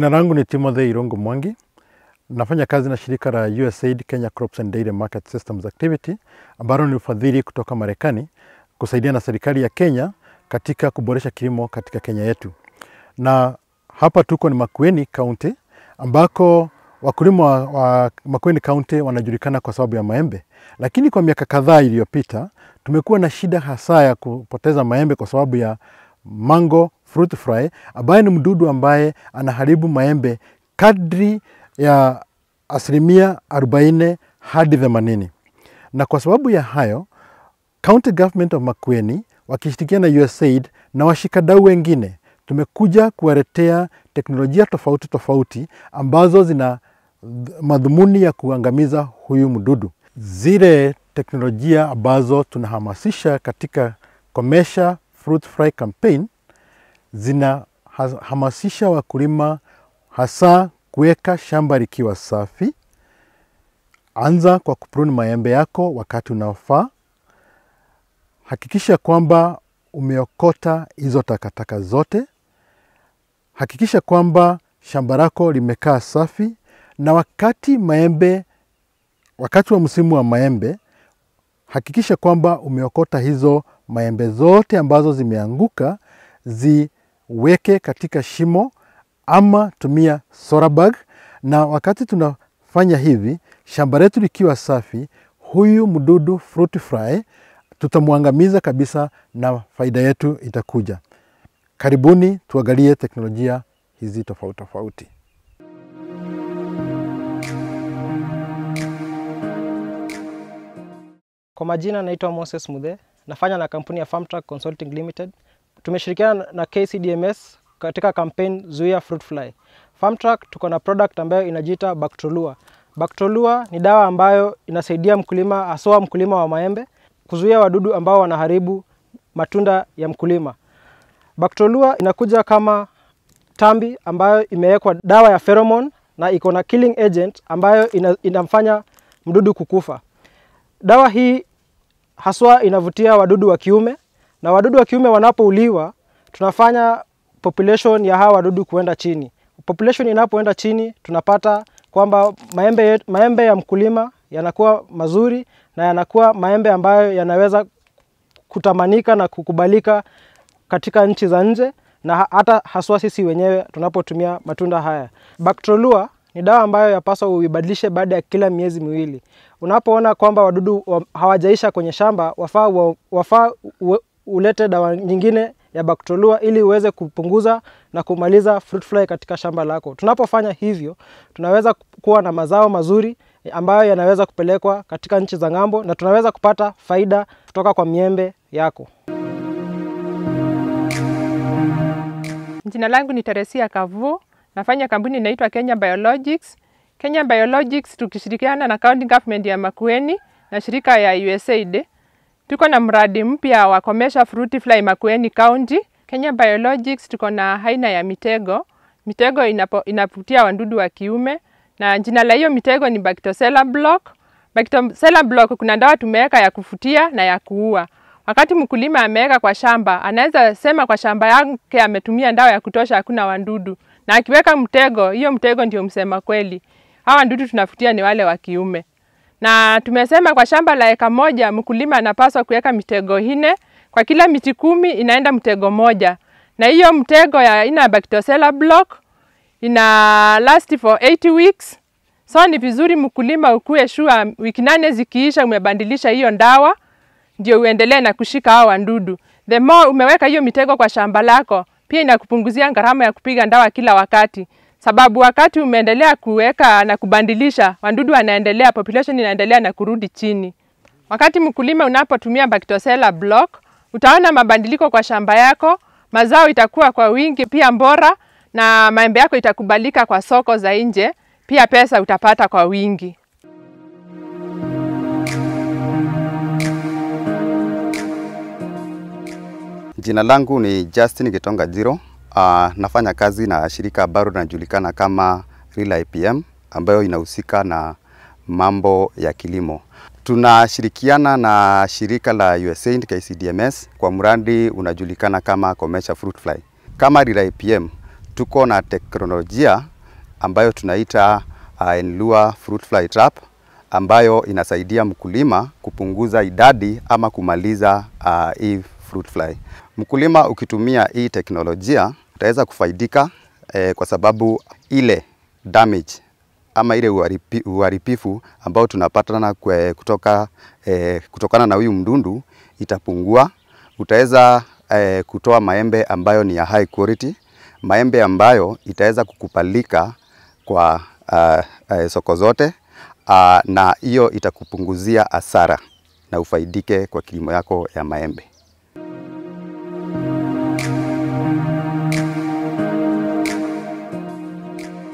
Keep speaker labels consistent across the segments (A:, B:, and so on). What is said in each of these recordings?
A: Jina langu ni Timothy Irongo Mwangi. Nafanya kazi na shirika la USAID Kenya Crops and Dairy Market Systems Activity ambalo ni ufadhili kutoka Marekani kusaidia na serikali ya Kenya katika kuboresha kilimo katika Kenya yetu. Na hapa tuko ni Makueni County ambako wakulima wa, Makueni County wanajulikana kwa sababu ya maembe, lakini kwa miaka kadhaa iliyopita tumekuwa na shida hasa ya kupoteza maembe kwa sababu ya mango fruit fly ambaye ni mdudu ambaye anaharibu maembe kadri ya asilimia 40 hadi 80. Na kwa sababu ya hayo, County Government of Makueni wakishirikiana na USAID na washikadau wengine tumekuja kuwaletea teknolojia tofauti tofauti ambazo zina madhumuni ya kuangamiza huyu mdudu. Zile teknolojia ambazo tunahamasisha katika Komesha Fruit Fly Campaign zinahamasisha wakulima hasa kuweka shamba likiwa safi. Anza kwa kuprune maembe yako wakati unaofaa. Hakikisha kwamba umeokota hizo takataka zote. Hakikisha kwamba shamba lako limekaa safi, na wakati maembe, wakati wa msimu wa maembe, hakikisha kwamba umeokota hizo maembe zote ambazo zimeanguka, ziweke katika shimo ama tumia sorabag. Na wakati tunafanya hivi, shamba letu likiwa safi, huyu mdudu fruit fly tutamwangamiza kabisa na faida yetu itakuja. Karibuni tuangalie teknolojia hizi tofauti tofauti.
B: Kwa majina naitwa Moses Mudhe, nafanya na kampuni ya Farmtrack Consulting Limited. Tumeshirikiana na KCDMS katika campaign Zuia Fruit Fly. Farmtrack tuko na product ambayo inajiita Bactrolua. Bactrolua ni dawa ambayo inasaidia mkulima, haswa mkulima wa maembe, kuzuia wadudu ambao wanaharibu matunda ya mkulima. Bactrolua inakuja kama tambi ambayo imewekwa dawa ya pheromone na iko na killing agent ambayo ina, inamfanya mdudu kukufa. Dawa hii haswa inavutia wadudu wa kiume, na wadudu wa kiume wanapouliwa, tunafanya population ya hawa wadudu kuenda chini. Population inapoenda chini, tunapata kwamba maembe, maembe ya mkulima yanakuwa mazuri na yanakuwa maembe ambayo yanaweza kutamanika na kukubalika katika nchi za nje na hata haswa sisi wenyewe tunapotumia matunda haya. Bactrolua ni dawa ambayo yapaswa uibadilishe baada ya kila miezi miwili. Unapoona kwamba wadudu wa, hawajaisha kwenye shamba, wafaa, wa, wafaa u, ulete dawa nyingine ya Bactrolua ili uweze kupunguza na kumaliza fruit fly katika shamba lako. Tunapofanya hivyo, tunaweza kuwa na mazao mazuri ambayo yanaweza kupelekwa katika nchi za ng'ambo na tunaweza kupata faida kutoka kwa miembe yako.
C: Jina langu ni Teresia Kavu, nafanya kampuni inaitwa Kenya Biologics. Kenya Biologics tukishirikiana na county government ya Makueni na shirika ya USAID tuko na mradi mpya wa Komesha Fruit Fly Makueni County. Kenya Biologics tuko na aina ya mitego. Mitego inapo, inavutia wadudu wa kiume na jina la hiyo mitego ni Bactocella block. Bactocella block kuna dawa tumeweka ya kufutia na ya kuua. Wakati mkulima ameweka kwa shamba, anaweza sema kwa shamba yake ametumia dawa ya kutosha, hakuna wadudu, na akiweka mtego, hiyo mtego ndio msema kweli. Hawa ndudu tunafutia ni wale wa kiume, na tumesema kwa shamba la eka moja mkulima anapaswa kuweka mitego hine kwa kila miti kumi inaenda mtego moja, na hiyo mtego ya ina bactosella block ina last for 80 weeks. So ni vizuri mkulima ukue shua wiki nane zikiisha umebandilisha hiyo ndawa ndio uendelee na kushika hao wadudu. The more umeweka hiyo mitego kwa shamba lako, pia inakupunguzia gharama ya kupiga dawa kila wakati, sababu wakati umeendelea kuweka na kubandilisha, wadudu wanaendelea, population inaendelea na kurudi chini. Wakati mkulima unapotumia Bactosela block, utaona mabadiliko kwa shamba yako, mazao itakuwa kwa wingi, pia mbora, na maembe yako itakubalika kwa soko za nje, pia pesa utapata kwa wingi.
D: Jina langu ni Justin Gitonga Jiro. Uh, nafanya kazi na shirika ambalo linajulikana kama Real IPM ambayo inahusika na mambo ya kilimo. Tunashirikiana na shirika la USAID KCDMS kwa mradi unajulikana kama Commercial Fruit Fly. Kama Real IPM tuko na teknolojia ambayo tunaita uh, Enlua fruit fly trap ambayo inasaidia mkulima kupunguza idadi ama kumaliza uh, fruit fly. Mkulima ukitumia hii teknolojia utaweza kufaidika eh, kwa sababu ile damage ama ile uharibifu ambao tunapatana kutoka, eh, kutokana na huyu mdundu itapungua. Utaweza eh, kutoa maembe ambayo ni ya high quality, maembe ambayo itaweza kukupalika kwa uh, uh, soko zote uh, na hiyo itakupunguzia hasara na ufaidike kwa kilimo yako ya maembe.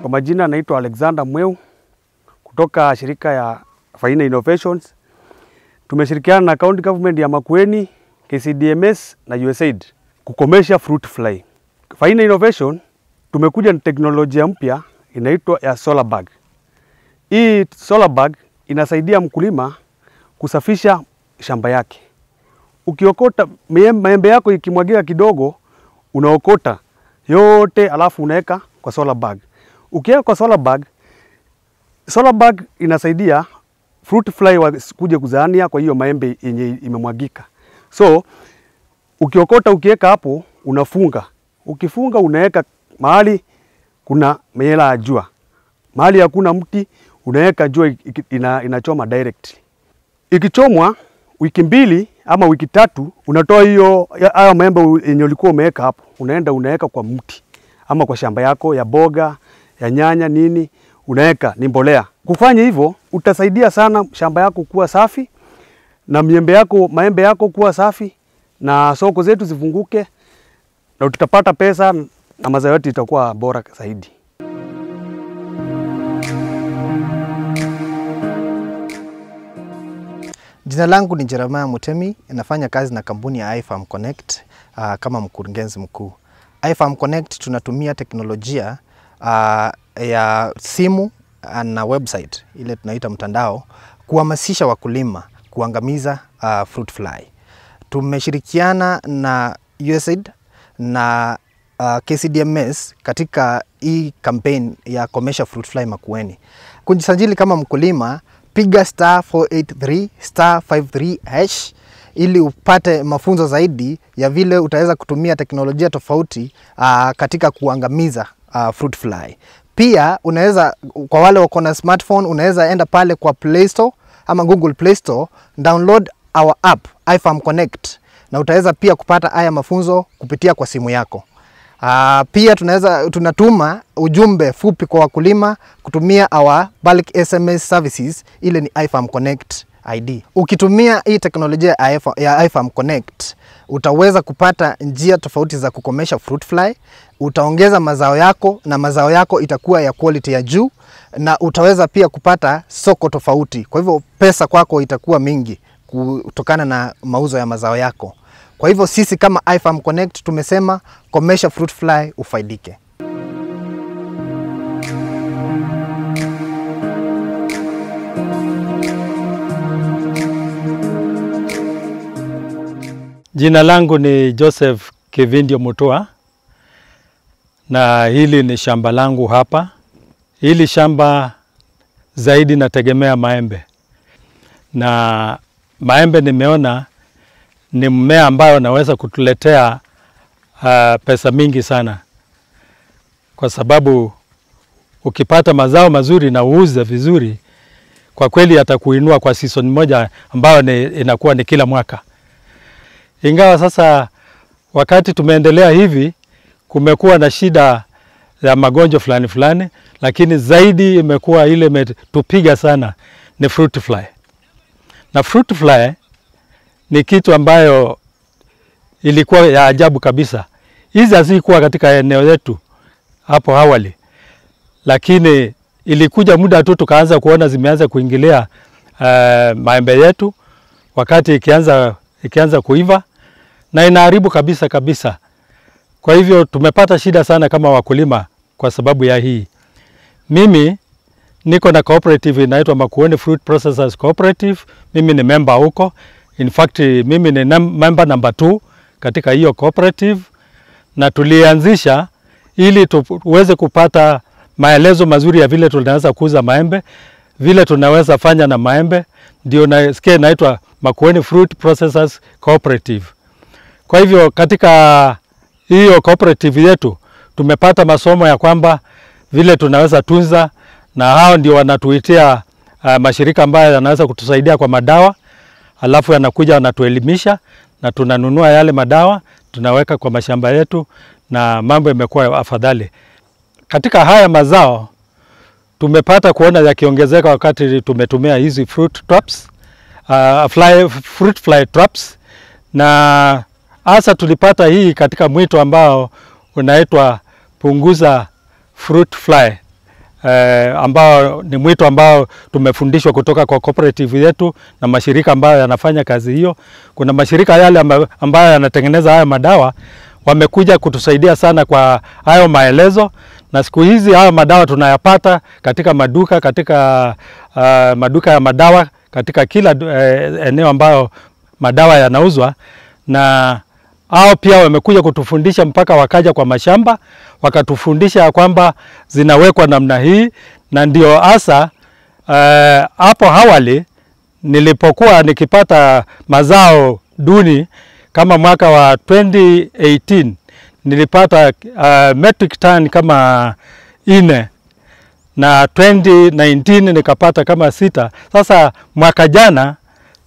E: Kwa majina naitwa Alexander Mweu kutoka shirika ya Faina Innovations. Tumeshirikiana na county government ya Makueni, KCDMS na USAID kukomesha fruit fly. Faina Innovation tumekuja na teknolojia mpya inaitwa ya solar bag. Hii solar bag inasaidia mkulima kusafisha shamba yake. Ukiokota maembe yako ikimwagika kidogo, unaokota yote alafu unaweka kwa solar bag. Ukiweka kwa solar bag, solar bag inasaidia fruit fly wasikuje kuzaania kwa hiyo maembe yenye imemwagika. So ukiokota ukiweka hapo unafunga. Ukifunga unaweka mahali kuna miela ya jua. Mahali hakuna mti unaweka jua ina, inachoma direct. Ikichomwa wiki mbili ama wiki tatu unatoa hiyo hayo maembe yenye ulikuwa umeweka hapo, unaenda unaweka kwa mti ama kwa shamba yako ya boga ya nyanya nini, unaweka ni mbolea. Kufanya hivyo utasaidia sana shamba yako kuwa safi na miembe yako maembe yako kuwa safi na soko zetu zifunguke na tutapata pesa na mazao yetu itakuwa bora zaidi.
F: Jina langu ni Jeremiah Mutemi, nafanya kazi na kampuni ya iFarm Connect uh, kama mkurugenzi mkuu. iFarm Connect tunatumia teknolojia uh, ya simu uh, na website ile tunaita mtandao kuhamasisha wakulima kuangamiza uh, fruit fly. Tumeshirikiana na USAID na uh, KCDMS katika hii campaign ya Komesha Fruit Fly Makueni. Kujisajili kama mkulima, piga star 483 star 53 hash ili upate mafunzo zaidi ya vile utaweza kutumia teknolojia tofauti uh, katika kuangamiza uh, fruit fly. Pia unaweza kwa wale wako na smartphone, unaweza enda pale kwa Play Store ama Google Play Store, download our app iFarm Connect na utaweza pia kupata haya mafunzo kupitia kwa simu yako. Uh, pia tunaweza tunatuma ujumbe fupi kwa wakulima kutumia our bulk SMS services, ile ni iFarm Connect ID. Ukitumia hii teknolojia ya iFarm- Connect utaweza kupata njia tofauti za kukomesha fruit fly, utaongeza mazao yako na mazao yako itakuwa ya quality ya juu, na utaweza pia kupata soko tofauti. Kwa hivyo pesa kwako itakuwa mingi kutokana na mauzo ya mazao yako. Kwa hivyo sisi kama iFarm Connect tumesema komesha fruit fly ufaidike.
G: Jina langu ni Joseph Kivindio Mutua na hili ni shamba langu hapa. Hili shamba zaidi nategemea maembe, na maembe nimeona ni mmea ambayo naweza kutuletea uh, pesa mingi sana, kwa sababu ukipata mazao mazuri na uuze vizuri, kwa kweli atakuinua kwa season moja ambayo ni, inakuwa ni kila mwaka ingawa sasa wakati tumeendelea hivi, kumekuwa na shida ya magonjwa fulani fulani, lakini zaidi imekuwa ile imetupiga sana ni fruit fly. Na fruit fly ni kitu ambayo ilikuwa ya ajabu kabisa. Hizi hazikuwa katika eneo letu hapo awali, lakini ilikuja muda tu tukaanza kuona zimeanza kuingilia uh, maembe yetu wakati ikianza, ikianza kuiva na inaharibu kabisa kabisa. Kwa hivyo tumepata shida sana kama wakulima kwa sababu ya hii. Mimi niko na cooperative inaitwa Makueni Fruit Processors Cooperative. Mimi ni member huko. In fact, mimi ni member number two katika hiyo cooperative, na tulianzisha ili tuweze kupata maelezo mazuri ya vile tunaweza kuuza maembe, vile tunaweza fanya na maembe, ndio nasikia inaitwa Makueni Fruit Processors Cooperative. Kwa hivyo katika hiyo cooperative yetu tumepata masomo ya kwamba vile tunaweza tunza, na hao ndio wanatuitia uh, mashirika ambayo yanaweza kutusaidia kwa madawa, alafu yanakuja wanatuelimisha na tunanunua yale madawa tunaweka kwa mashamba yetu na mambo yamekuwa afadhali. Katika haya mazao tumepata kuona yakiongezeka wakati tumetumia hizi fruit traps, uh, fly, fruit fly traps na hasa tulipata hii katika mwito ambao unaitwa punguza fruit fly. Eh, ambao ni mwito ambao tumefundishwa kutoka kwa cooperative yetu na mashirika ambayo yanafanya kazi hiyo. Kuna mashirika yale ambayo yanatengeneza haya madawa wamekuja kutusaidia sana kwa hayo maelezo, na siku hizi hayo madawa tunayapata katika maduka katika uh, maduka ya madawa katika kila uh, eneo ambayo madawa yanauzwa. Na hao pia wamekuja kutufundisha mpaka wakaja kwa mashamba wakatufundisha ya kwamba zinawekwa namna hii, na ndio hasa hapo uh, awali nilipokuwa nikipata mazao duni kama mwaka wa 2018 nilipata uh, metric ton kama ine na 2019 nikapata kama sita. Sasa mwaka jana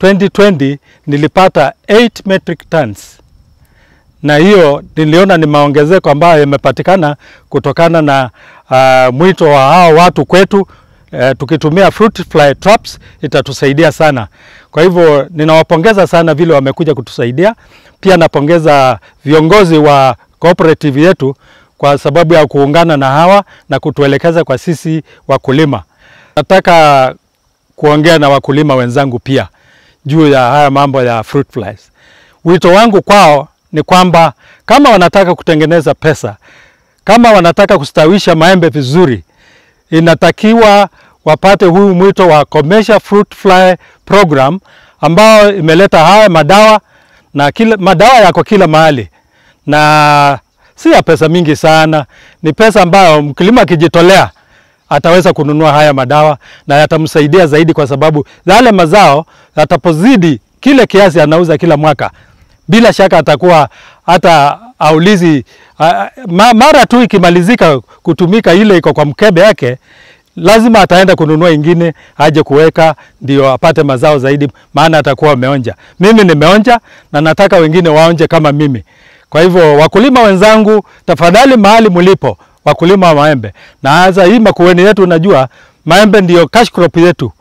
G: 2020 nilipata 8 metric tons na hiyo niliona ni maongezeko ambayo yamepatikana kutokana na uh, mwito wa hao watu kwetu. Uh, tukitumia fruit fly traps itatusaidia sana. Kwa hivyo ninawapongeza sana vile wamekuja kutusaidia. Pia napongeza viongozi wa cooperative yetu kwa sababu ya kuungana na hawa na kutuelekeza kwa sisi wakulima. Nataka kuongea na wakulima wenzangu pia juu ya haya mambo ya fruit flies. Wito wangu kwao ni kwamba kama wanataka kutengeneza pesa, kama wanataka kustawisha maembe vizuri, inatakiwa wapate huu mwito wa Commercial Fruit Fly Program ambao imeleta haya madawa na kila, madawa yako kila mahali. Na si ya pesa mingi sana, ni pesa ambayo mkulima akijitolea ataweza kununua haya madawa na yatamsaidia zaidi, kwa sababu yale mazao yatapozidi kile kiasi anauza kila mwaka, bila shaka atakuwa hata aulizi ma, mara tu ikimalizika kutumika ile iko kwa mkebe yake, lazima ataenda kununua ingine aje kuweka ndio apate mazao zaidi, maana atakuwa ameonja. Mimi nimeonja na nataka wengine waonje kama mimi. Kwa hivyo wakulima wenzangu, tafadhali mahali mlipo, wakulima wa maembe, na hasa hii Makueni yetu, unajua maembe ndio cash crop yetu.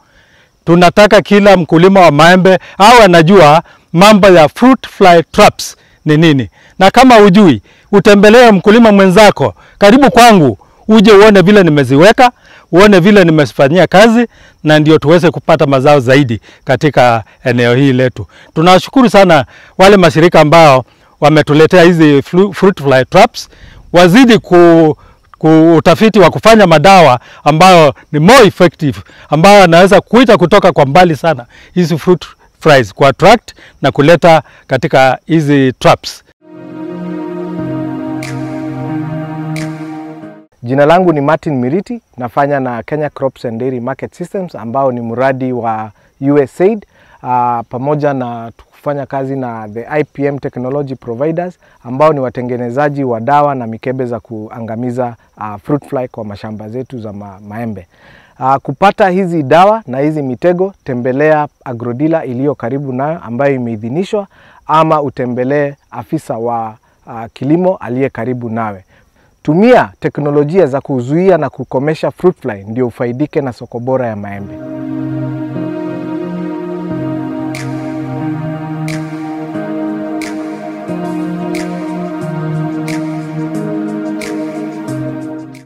G: Tunataka kila mkulima wa maembe au anajua mambo ya fruit fly traps ni nini, na kama hujui, utembelee mkulima mwenzako. Karibu kwangu, uje uone vile nimeziweka, uone vile nimefanyia kazi, na ndio tuweze kupata mazao zaidi katika eneo hili letu. Tunashukuru sana wale mashirika ambao wametuletea hizi fruit fly traps, wazidi ku utafiti wa kufanya madawa ambayo ni more effective, ambayo anaweza kuita kutoka kwa mbali sana hizi fruit flies ku attract na kuleta katika hizi traps.
B: Jina langu ni Martin Miriti, nafanya na Kenya Crops and Dairy Market Systems ambao ni mradi wa USAID uh, pamoja na kufanya kazi na the IPM Technology Providers ambao ni watengenezaji wa dawa na mikebe za kuangamiza uh, fruit fly kwa mashamba zetu za ma maembe. Uh, kupata hizi dawa na hizi mitego, tembelea agrodila iliyo karibu nayo ambayo imeidhinishwa, ama utembelee afisa wa uh, kilimo aliye karibu nawe. Tumia teknolojia za kuzuia na kukomesha fruit fly ndio ufaidike na soko bora ya maembe.